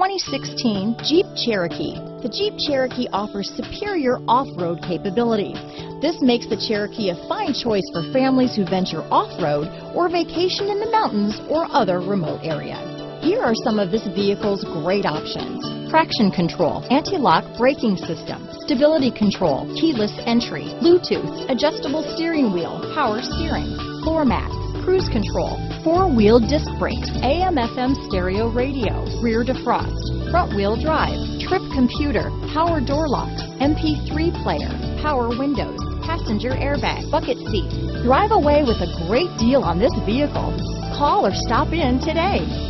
2016 Jeep Cherokee. The Jeep Cherokee offers superior off-road capability. This makes the Cherokee a fine choice for families who venture off-road or vacation in the mountains or other remote areas. Here are some of this vehicle's great options. Traction control, anti-lock braking system, stability control, keyless entry, Bluetooth, adjustable steering wheel, power steering, floor mats, cruise control, four-wheel disc brakes, AM FM stereo radio, rear defrost, front wheel drive, trip computer, power door locks, MP3 player, power windows, passenger airbag, bucket seats. Drive away with a great deal on this vehicle. Call or stop in today.